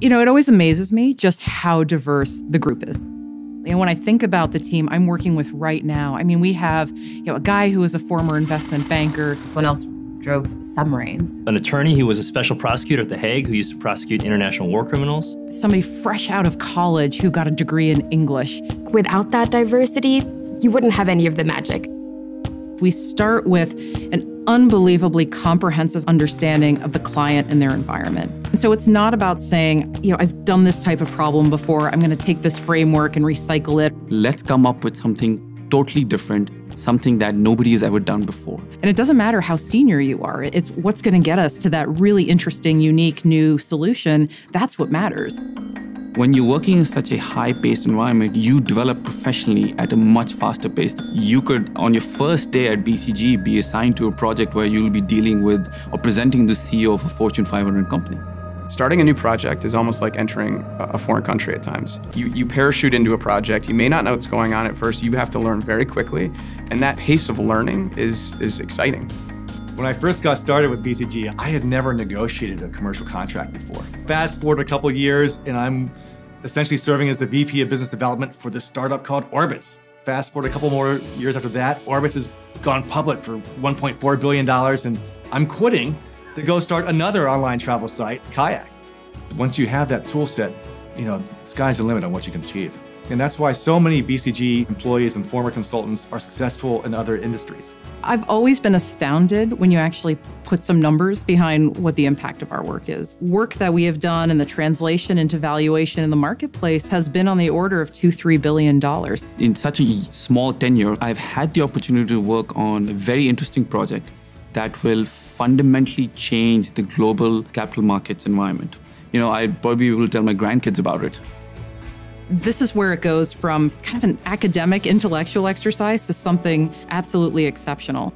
You know, it always amazes me just how diverse the group is. And when I think about the team I'm working with right now, I mean, we have you know a guy who is a former investment banker. Someone else drove submarines. An attorney who was a special prosecutor at The Hague who used to prosecute international war criminals. Somebody fresh out of college who got a degree in English. Without that diversity, you wouldn't have any of the magic. We start with an unbelievably comprehensive understanding of the client and their environment. And so it's not about saying, you know, I've done this type of problem before, I'm going to take this framework and recycle it. Let's come up with something totally different, something that nobody has ever done before. And it doesn't matter how senior you are, it's what's going to get us to that really interesting, unique new solution. That's what matters. When you're working in such a high paced environment, you develop professionally at a much faster pace. You could, on your first day at BCG, be assigned to a project where you'll be dealing with or presenting the CEO of a Fortune 500 company. Starting a new project is almost like entering a foreign country at times. You, you parachute into a project, you may not know what's going on at first, you have to learn very quickly, and that pace of learning is, is exciting. When I first got started with BCG, I had never negotiated a commercial contract before. Fast forward a couple years, and I'm essentially serving as the VP of Business Development for this startup called Orbitz. Fast forward a couple more years after that, Orbitz has gone public for $1.4 billion, and I'm quitting to go start another online travel site, Kayak. Once you have that tool set, you know, sky's the limit on what you can achieve. And that's why so many BCG employees and former consultants are successful in other industries. I've always been astounded when you actually put some numbers behind what the impact of our work is. Work that we have done and the translation into valuation in the marketplace has been on the order of two, three billion dollars. In such a small tenure, I've had the opportunity to work on a very interesting project that will fundamentally change the global capital markets environment. You know, I probably will tell my grandkids about it this is where it goes from kind of an academic intellectual exercise to something absolutely exceptional.